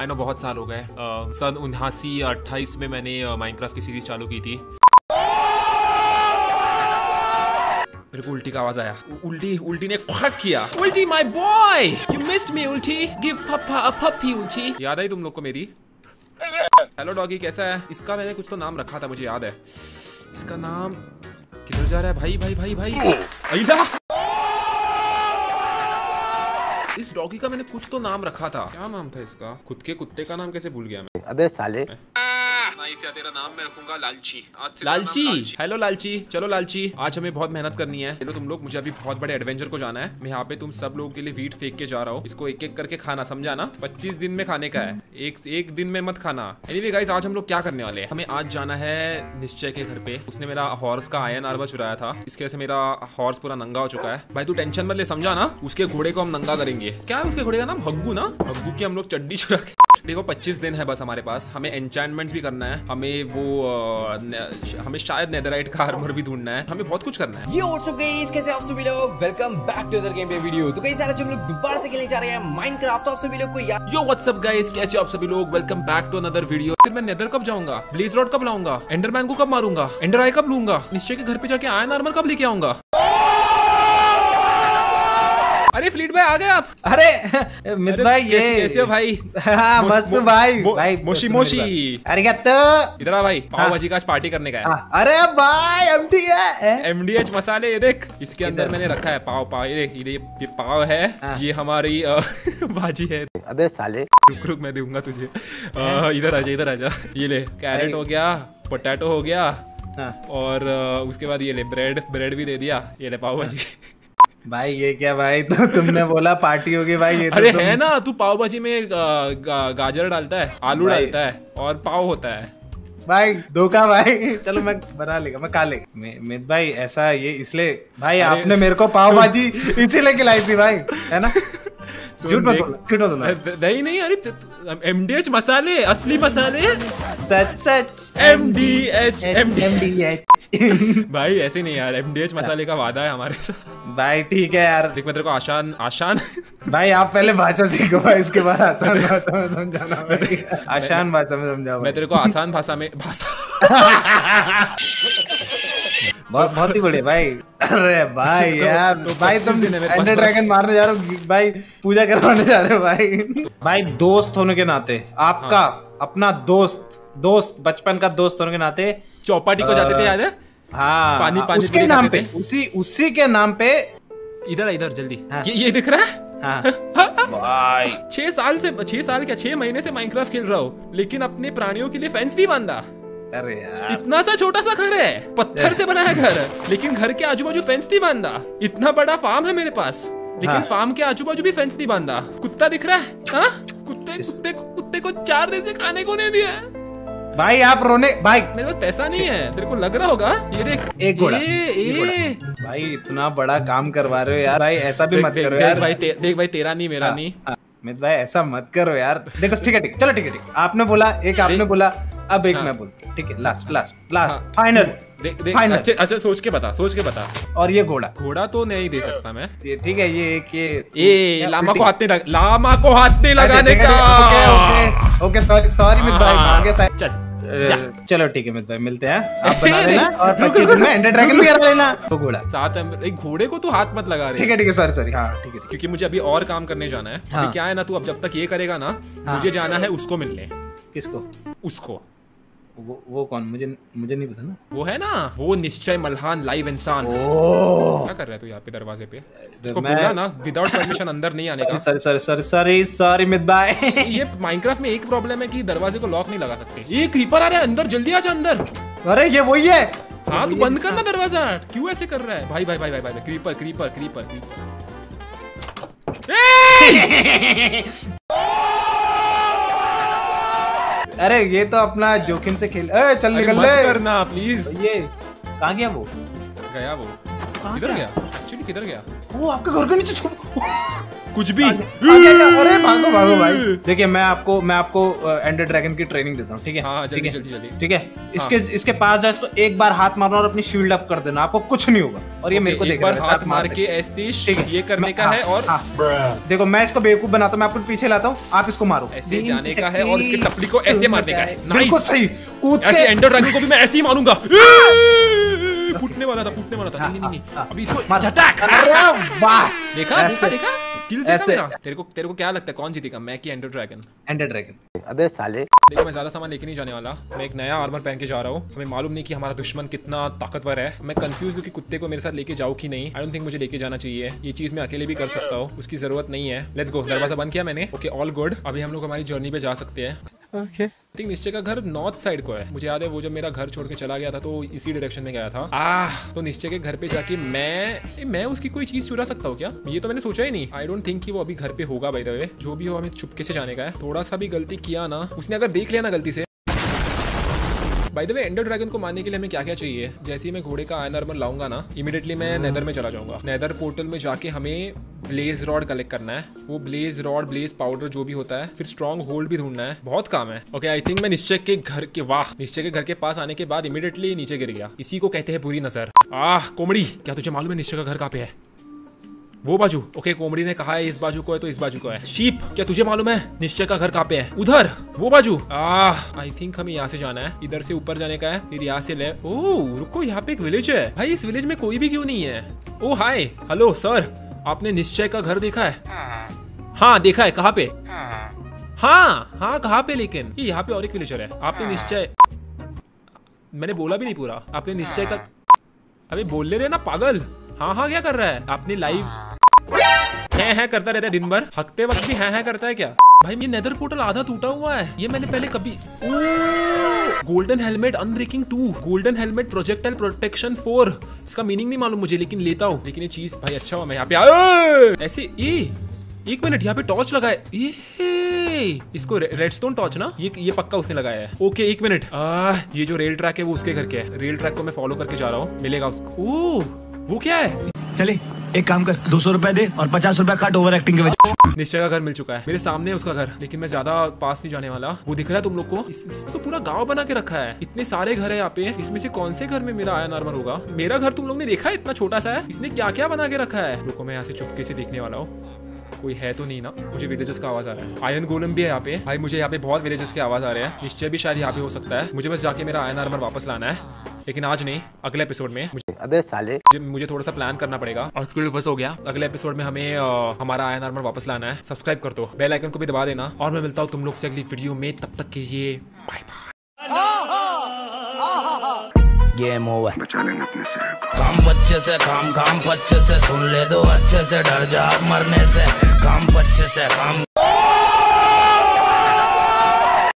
I know बहुत साल हो गए। सन उन्नासी अट्ठाईस में मैंने माइनक्राफ्ट की सीरीज़ चालू की थी। मेरे को उल्टी का आवाज़ आया। उल्टी उल्टी ने क्वैक किया। उल्टी my boy you missed me उल्टी। गिव पप्पा अ पप्पी उल्टी। याद आई तुम लोग को मेरी? हेलो डॉगी कैसा है? इसका मैंने कुछ तो नाम रखा था, मुझे याद है। इसका नाम किधर जा रहा है? भाई भाई भाई भाई। अइला इस डॉगी का मैंने कुछ तो नाम रखा था। क्या नाम था इसका? खुद के कुत्ते का नाम कैसे भूल गया मैं? अबे साले। नाइस या तेरा नाम मैं रखूँगा लालची। आज से लालची? हेलो लालची। चलो लालची। आज हमें बहुत मेहनत करनी है। चलो तुम लोग मुझे अभी बहुत बड़े एडवेंचर को जाना है। मैं यहाँ पे तुम सब लोगों के लिए वीट फेंक के जा रहा हूँ। इसको एक एक करके खाना समझा ना? पच्चीस दिन में खाने का है। एक एक दिन में मत खाना। एनीवे गाइस आज हम लोग क्या करने वाले हैं? हमें आज जाना है निश्चय के घर पे। उसने मेरा हॉर्स का आयन आर्मर चुराया था। इसकी वजह से मेरा हॉर्स पूरा नंगा हो चुका है। भाई तू टेंशन मत ले समझा ना? उसके घोड़े को हम नंगा करेंगे। क्या है उसके घोड़े का नाम? हग्गू ना? हग्गू की हम लोग चड्डी चुरा के देखो 25 दिन है बस हमारे पास। हमें एंचांटमेंट भी करना है। हमें वो न- हमें शायद नेदराइट का आर्मर भी ढूंढना है। हमें बहुत कुछ करना है। ये व्हाट्सअप गाइस कैसे आप सभी लोग? Welcome back to other game play video तो गाइस आज हम लोग दोबारा से खेलने जा रहे हैं माइनक्राफ्ट तो आप सभी लोग को याद यो व्हाट्सअप गाइस कैसे हो आप सभी लोग? Welcome back to another video फिर मैं नेदर कब जाऊँगा? ब्लेज रॉड कब लाऊँगा? एंडरमैन को कब मारूँगा? एंडर आई कब लूँगा? निश्चय के घर पे जाके आयन आर्मर कब लेके आऊँगा? अरे फ्लीट भाई आ गए आप। अरे मित भाई ये कैसे- हो भाई? हाँ मस्त भाई। भाई मोशी मोशी। अरे क्या तो? इधर आ भाई पाव हाँ। भाजी का आज पार्टी करने का है। हाँ, अरे भाई एमटी है? एमडीएच मसाले ये देख इसके अंदर मैंने रखा है पाव पाव। ये देख ये ये पाव है हाँ। ये हमारी भाजी है। अबे साले। रुक रुक मैं दूँगा तुझे। इधर आजा इधर आजा ये ले कैरेट हो गया पोटैटो हो गया और उसके बाद ये ले ब्रेड ब्रेड भी दे दिया। ये ले पाव भाजी। भाई ये क्या भाई? तो तुमने बोला पार्टी होगी भाई ये तो अरे तुम- है ना तू पाव भाजी में गाजर डालता है आलू डालता है और पाव होता है। भाई धोखा भाई। चलो मैं बना लेगा मैं खा लेगा। मे- भाई ऐसा ये इसलिए भाई आपने मेरे को पाव भाजी इसीलिए खिलाई थी भाई है ना? झूठ मत झूठ मत बोलना अरे, नहीं नहीं अरे एमडीएच मसाले असली मसाले। सच सच। M D H M D MDH भाई ऐसे नहीं यार एमडीएच मसाले का वादा है हमारे साथ। भाई ठीक है यार। देख मैं तेरे को आसान आसान भाई आप पहले भाषा सीखो भाई इसके बाद आसान भाषा में समझाना आसान भाषा में समझाओ मैं तेरे को आसान भाषा में भाषा बहुत बहुत ही बढ़िया भाई। अरे भाई तो- यार तो भाई तुम दिन एंडर ड्रैगन मारने जा रहे हो भाई पूजा करवाने जा रहे हो भाई। भाई दोस्त होने के नाते आपका हाँ। अपना दोस्त दोस्त बचपन का दोस्त होने के नाते चौपाटी को जाते थे याद है? हाँ पानी- हाँ, पानी उसके नाम पे उसी उसी के नाम पे इधर इधर जल्दी। हाँ। ये ये दिख रहा है? हाँ। भाई। छह साल से छह साल क्या छह महीने से माइनक्राफ्ट खेल रहा हूँ लेकिन अपने प्राणियों के लिए फैंस नहीं बांधा। अरे यार। इतना सा छोटा सा घर है। पत्थर से बना है घर। लेकिन घर के आजू बाजू फेंस नहीं बांधा। इतना बड़ा फार्म है मेरे पास। लेकिन हाँ। फार्म के आजू बाजू भी फेंस नहीं बांधा। कुत्ता दिख रहा है? हाँ? कुत्ते कुत्ते कुत्ते को चार दिन से खाने को नहीं दिया। भाई आप रोने भाई। मेरे पास पैसा नहीं है। तेरे को लग रहा होगा। ये देख। एक घोड़ा, भाई इतना बड़ा काम करवा रहे हो यार। भाई ऐसा भी मत करो यार। भाई देख भाई तेरा नहीं मेरा हाँ, नहीं। हाँ, मित भाई ऐसा मत करो यार। देखो ठीक है ठीक चलो ठीक है ठीक आपने बोला एक आपने बोला। अब एक हाँ। मैं बोलता हूँ ठीक है लास्ट लास्ट हाँ। लास्ट फाइनल देख देख Final. अच्छे अच्छा सोच के बता सोच के बता। और ये घोड़ा। घोड़ा तो नहीं दे सकता मैं। ये ठीक है ये एक ये ए लामा को हाथ नहीं लग लामा को हाथ नहीं लगाने का। ओके सॉरी सॉरी मित भाई हाँ, आगे साइड चल चलो ठीक है मित भाई मिलते हैं आप बना लेना और पच्चीस रुक, दिन में एंडर ड्रैगन भी करा लेना। तो घोड़ा। साथ में एक घोड़े को तू हाथ मत लगा रहे। ठीक है ठीक है सॉरी सॉरी हाँ ठीक है क्योंकि मुझे अभी और काम करने जाना है। हाँ। अभी क्या है ना तू अब जब तक ये करेगा ना हाँ। मुझे जाना है उसको मिलने। किसको? उसको। वो वो कौन? मुझे मुझे नहीं पता ना। वो है ना? वो निश्चय मल्हान लाइव इंसान। क्या कर रहा है तू यहाँ पे दरवाजे पे? बोला ना विदाउट परमिशन अंदर नहीं आने का। Sorry sorry sorry sorry sorry मित भाई ये माइनक्राफ्ट में एक प्रॉब्लम है कि दरवाजे को लॉक नहीं लगा सकते। ये क्रीपर आ रहा है अंदर जल्दी आ जा अंदर। अरे ये वही है। हाँ तू बंद करना दरवाज़ा। क्यों ऐसे कर रहा है? भाई भाई भाई भाई भाई क्रीपर क्रीपर क्रीपर क्रीपर अरे ये तो अपना जोखिम से खेल ए चल निकल ले। करना प्लीज़ ये कहाँ गया वो? गया वो। किधर? गया? एक्चुअली किधर गया? वो आपके घर के नीचे छुप कुछ भी। अरे भागो भागो भाई। देखिए मैं आपको मैं आपको एंडर ड्रैगन की ट्रेनिंग देता हूँ ठीक है? हाँ, ठीक है? ठीक है? इसके इसके पास जाए इसको एक बार हाथ मारना और अपनी शील्ड अप कर देना। आपको कुछ नहीं होगा। और ये मेरे को एक देख बार रहा है, हाथ मार के हैं। ऐसे ये करने का हाँ, है और हाँ। देखो मैं इसको बेवकूफ़ बनाता हूँ मैं आपको पीछे लाता हूँ आप इसको मारो। ऐसे जाने का है और इसके टपली को ऐसे मारने का है। बिल्कुल सही। कूद के एंडर ड्रैगन को भी मैं ऐसे ही मारूँगा। फूटने वाला था फूटने वाला था। नहीं नहीं नहीं हाँ, अभी इसको मार। झटक। वाह। देखा देखा ऐसे- देखा? स्किल देखा ऐसे- तेरे को तेरे को क्या लगता है? कौन जीतेगा? मैं कि एंडर ड्रैगन एंडर ड्रैगन अबे साले। देखो मैं ज़्यादा सामान लेके नहीं जाने वाला। मैं एक नया आर्मर पहन के जा रहा हूँ। हमें मालूम नहीं कि हमारा दुश्मन कितना ताकतवर है। मैं कंफ्यूज हूँ कि कुत्ते को मेरे साथ लेके जाऊँ कि नहीं। आई डोंट थिंक मुझे लेके जाना चाहिए। ये चीज़ मैं अकेले भी कर सकता हूँ। उसकी ज़रूरत नहीं है। लेट्स गो दरवाज़ा बंद किया मैंने। ओके ऑल गुड अभी हम लोग हमारी जर्नी पे जा सकते हैं। ओके थिंक निश्चय का घर नॉर्थ साइड को है। मुझे याद है वो जब मेरा घर छोड़ के चला गया था तो इसी डायरेक्शन में गया था। आह तो निश्चय के घर पे जाके मैं ए, मैं उसकी कोई चीज़ चुरा सकता हूँ क्या? ये तो मैंने सोचा ही नहीं। आई डोंट थिंक कि वो अभी घर पे होगा भाई द वे जो भी हो हमें चुपके से जाने का है। थोड़ा सा भी गलती किया ना उसने अगर देख लिया ना गलती से by the way ender dragon को मारने के लिए हमें क्या क्या चाहिए? जैसे ही मैं घोड़े का आयन आर्मर लाऊँगा ना इमीडिएटली मैं नेदर में चला जाऊँगा। नेदर पोर्टल में जाके हमें ब्लेज रॉड कलेक्ट करना है। वो ब्लेज रॉड ब्लेज पाउडर जो भी होता है फिर स्ट्रॉन्ग होल्ड भी ढूंढना है। बहुत काम है। ओके आई थिंक मैं निश्चय के घर के वाह निश्चय के घर के पास आने के बाद इमीडिएटली नीचे गिर गया। इसी को कहते हैं बुरी नज़र। आह कोमड़ी क्या तुझे मालूम है निश्चय का घर कहाँ पे है? वो बाजू ओके कोमड़ी ने कहा है इस बाजू को है तो इस बाजू को है। शीप, क्या तुझे मालूम है? निश्चय का घर कहाँ पे है? उधर, वो बाजू। आह आई थिंक हमें यहाँ से जाना है। इधर से ऊपर जाने का है, फिर यहाँ से ले। ओह, रुको, यहाँ पे एक विलेज है। भाई, इस विलेज में कोई भी क्यों नहीं है? ओ हाय हेलो सर आपने निश्चय का घर देखा है? हाँ देखा है, कहाँ पे? हाँ हाँ कहाँ पे, लेकिन ये यहाँ पे और एक विलेजर है। आपने निश्चय, मैंने बोला भी नहीं पूरा। आपने निश्चय का, अबे, बोल ले रहे ना, पागल। हाँ हाँ क्या कर रहा है? आपने लाइव है है करता रहता है दिन भर। हकते वक्त भी है है करता है क्या? भाई ये नेदर पोर्टल आधा टूटा हुआ है। ये मैंने पहले कभी golden helmet unbreaking two golden helmet projectile protection four इसका मीनिंग नहीं मालूम मुझे लेकिन लेता हूँ। लेकिन ये चीज़ भाई अच्छा हुआ मैं यहाँ पे आया ऐसे ए एक मिनट यहाँ पे टॉर्च लगाए ये इसको रेडस्टोन टॉर्च ना? ये ये पक्का उसने लगाया है। ओके एक मिनट आ, ये जो रेल ट्रैक है वो उसके घर के है। रेल ट्रैक को मैं फॉलो करके जा रहा हूँ। मिलेगा उसको। ओ वो क्या है? चले। एक काम कर दो सौ रुपए दे और पचास रुपए काट ओवर एक्टिंग के वजह निश्चय का घर मिल चुका है। मेरे सामने उसका घर लेकिन मैं ज़्यादा पास नहीं जाने वाला। वो दिख रहा है तुम लोग को। इस, इस तो पूरा गाँव बना के रखा है। इतने सारे घर है यहाँ पे। इसमें से कौन से घर में मेरा आया नॉर्मल होगा? मेरा घर तुम लोग ने देखा है? इतना छोटा सा है। इसने क्या क्या बना के रखा है? रुको मैं यहाँ से चुपके से देखने वाला हूँ। कोई है तो नहीं ना? मुझे विलेजेस का आवाज़ आ रहा है। आयन गोलम भी है यहाँ पे। भाई मुझे यहाँ पे बहुत विलेजेस के आवाज़ आ रहे हैं। निश्चय भी शायद यहाँ पे हो सकता है। मुझे बस जाके मेरा आयन आर्मर वापस लाना है। लेकिन आज नहीं अगले एपिसोड में मुझे अबे साले। मुझे- मुझे थोड़ा सा प्लान करना पड़ेगा। आज के लिए बस हो गया? अगले एपिसोड में हमें अ, हमारा आयन आर्मर वापस लाना है। सब्सक्राइब कर दो। बेल आइकन को भी दबा देना। और मैं मिलता हूँ तुम लोग से अगली वीडियो में। तब तक के लिए बाय बाय गेम ओवर काम बच्चे से काम काम बच्चे से। सुन ले दो अच्छे से। डर जा मरने से। काम बच्चे से काम